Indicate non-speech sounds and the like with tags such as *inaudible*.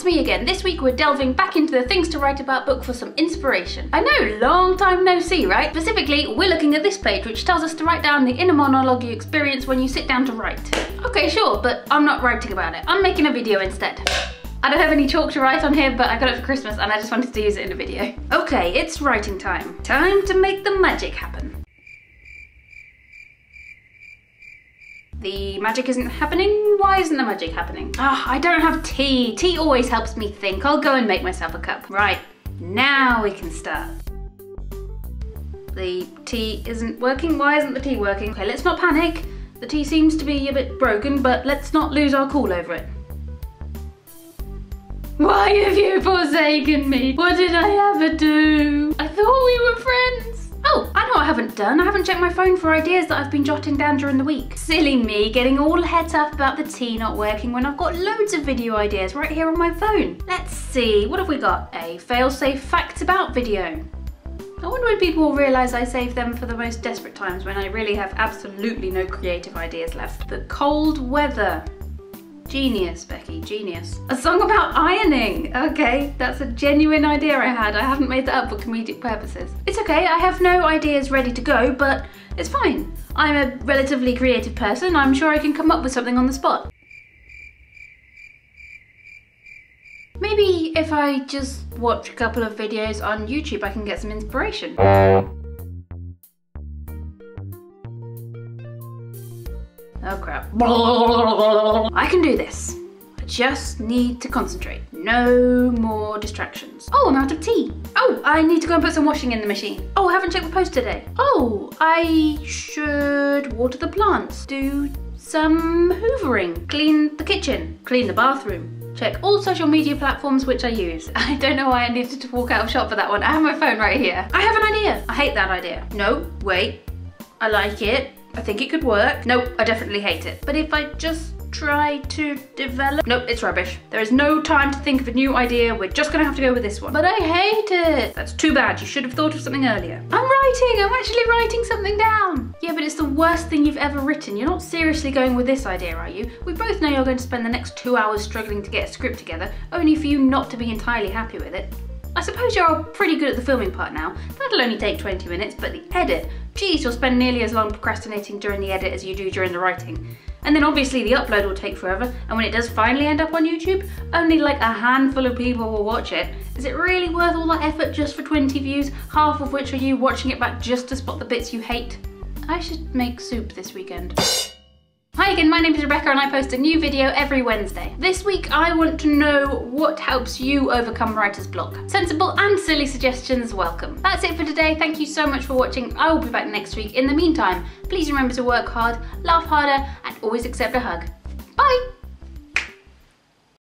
it's me again. This week we're delving back into the Things to Write About book for some inspiration. I know, long time no see, right? Specifically, we're looking at this page which tells us to write down the inner monologue you experience when you sit down to write. Okay, sure, but I'm not writing about it. I'm making a video instead. I don't have any chalk to write on here, but I got it for Christmas and I just wanted to use it in a video. Okay, it's writing time. Time to make the magic happen. The magic isn't happening? Why isn't the magic happening? Ah, oh, I don't have tea. Tea always helps me think. I'll go and make myself a cup. Right, now we can start. The tea isn't working. Why isn't the tea working? Okay, let's not panic. The tea seems to be a bit broken, but let's not lose our cool over it. Why have you forsaken me? What did I ever do? I thought we were what I haven't done. I haven't checked my phone for ideas that I've been jotting down during the week. Silly me, getting all het up about the tea not working when I've got loads of video ideas right here on my phone. Let's see, what have we got? A fail-safe facts about video. I wonder when people will realise I save them for the most desperate times when I really have absolutely no creative ideas left. The cold weather. Genius, Becky, genius. A song about ironing. Okay, that's a genuine idea I had. I haven't made that up for comedic purposes. It's okay, I have no ideas ready to go, but it's fine. I'm a relatively creative person. I'm sure I can come up with something on the spot. Maybe if I just watch a couple of videos on YouTube, I can get some inspiration. Oh crap. I can do this. I just need to concentrate. No more distractions. Oh, I'm out of tea. Oh, I need to go and put some washing in the machine. Oh, I haven't checked the post today. Oh, I should water the plants, do some hoovering, clean the kitchen, clean the bathroom, Check all social media platforms which I use. *laughs* I don't know why I needed to walk out of shop for that one. I have my phone right here. I have an idea. I hate that idea. No, wait. I like it. I think it could work. Nope, I definitely hate it. But if I just try to develop... Nope, it's rubbish. There is no time to think of a new idea. We're just gonna have to go with this one. But I hate it. That's too bad. You should have thought of something earlier. I'm writing. I'm actually writing something down. Yeah, but it's the worst thing you've ever written. You're not seriously going with this idea, are you? We both know you're going to spend the next two hours struggling to get a script together, only for you not to be entirely happy with it. I suppose you're all pretty good at the filming part now. That'll only take 20 minutes, but the edit, geez, you'll spend nearly as long procrastinating during the edit as you do during the writing. And then obviously the upload will take forever, and when it does finally end up on YouTube, only like a handful of people will watch it. Is it really worth all that effort just for 20 views, half of which are you watching it back just to spot the bits you hate? I should make soup this weekend. Hi again, my name is Rebecca and I post a new video every Wednesday. This week I want to know what helps you overcome writer's block. Sensible and silly suggestions welcome. That's it for today, thank you so much for watching. I will be back next week. In the meantime, please remember to work hard, laugh harder and always accept a hug. Bye!